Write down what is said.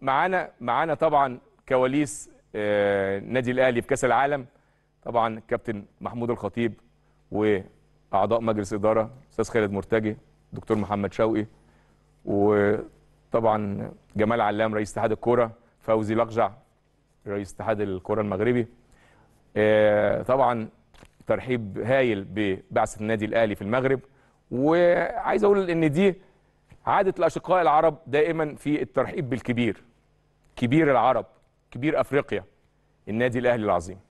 معانا معانا طبعا كواليس آه، النادي الأهلي في كأس العالم طبعا الكابتن محمود الخطيب وأعضاء مجلس إدارة أستاذ خالد مرتجي دكتور محمد شوقي وطبعا جمال علام رئيس اتحاد الكورة فوزي لقجع رئيس اتحاد الكورة المغربي. آه، طبعا ترحيب هايل ببعثة النادي الأهلي في المغرب. وعايز أقول إن دي عادة الأشقاء العرب دائما في الترحيب بالكبير كبير العرب كبير أفريقيا النادي الأهلي العظيم.